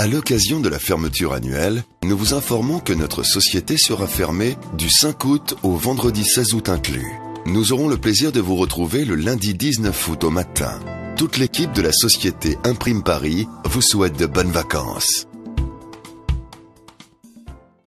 À l'occasion de la fermeture annuelle, nous vous informons que notre société sera fermée du 5 août au vendredi 16 août inclus. Nous aurons le plaisir de vous retrouver le lundi 19 août au matin. Toute l'équipe de la société Imprime Paris vous souhaite de bonnes vacances.